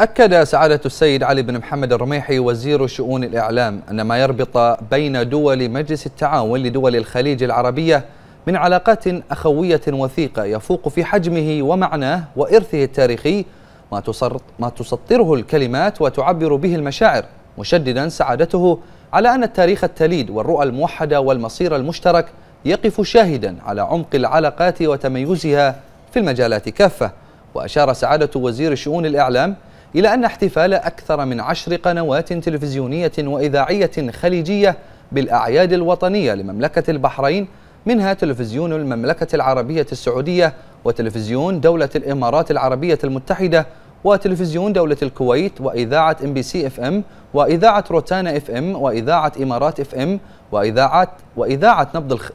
أكد سعادة السيد علي بن محمد الرميحي وزير شؤون الإعلام أن ما يربط بين دول مجلس التعاون لدول الخليج العربية من علاقات أخوية وثيقة يفوق في حجمه ومعناه وإرثه التاريخي ما, ما تسطره الكلمات وتعبر به المشاعر مشددا سعادته على أن التاريخ التليد والرؤى الموحدة والمصير المشترك يقف شاهدا على عمق العلاقات وتميزها في المجالات كافة. وأشار سعادة وزير شؤون الإعلام إلى أن احتفال أكثر من عشر قنوات تلفزيونية وإذاعية خليجية بالأعياد الوطنية لمملكة البحرين منها تلفزيون المملكة العربية السعودية وتلفزيون دولة الإمارات العربية المتحدة وتلفزيون دولة الكويت وإذاعة MBC FM وإذاعة روتانا FM وإذاعة إمارات FM وإذاعة وإذاعة نبض الخ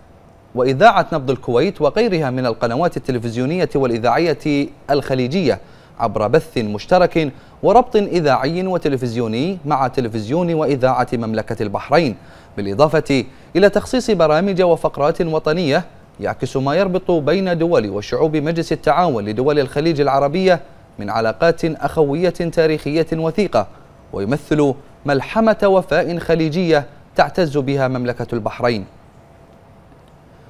وإذاعة نبض الكويت وغيرها من القنوات التلفزيونية والإذاعية الخليجية. عبر بث مشترك وربط إذاعي وتلفزيوني مع تلفزيون وإذاعة مملكة البحرين بالإضافة إلى تخصيص برامج وفقرات وطنية يعكس ما يربط بين دول وشعوب مجلس التعاون لدول الخليج العربية من علاقات أخوية تاريخية وثيقة ويمثل ملحمة وفاء خليجية تعتز بها مملكة البحرين.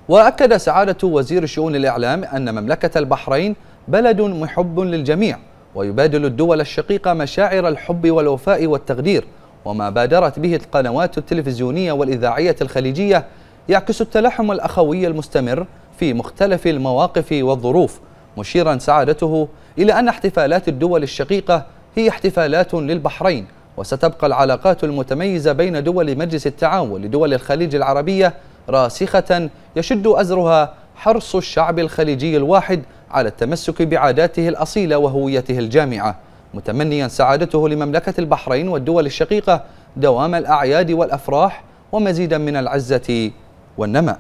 وأكد سعادة وزير شؤون الإعلام أن مملكة البحرين بلد محب للجميع ويبادل الدول الشقيقة مشاعر الحب والوفاء والتقدير وما بادرت به القنوات التلفزيونية والإذاعية الخليجية يعكس التلاحم الأخوي المستمر في مختلف المواقف والظروف مشيرا سعادته إلى أن احتفالات الدول الشقيقة هي احتفالات للبحرين وستبقى العلاقات المتميزة بين دول مجلس التعاون لدول الخليج العربية راسخة يشد أزرها حرص الشعب الخليجي الواحد على التمسك بعاداته الأصيلة وهويته الجامعة متمنيا سعادته لمملكة البحرين والدول الشقيقة دوام الأعياد والأفراح ومزيدا من العزة والنماء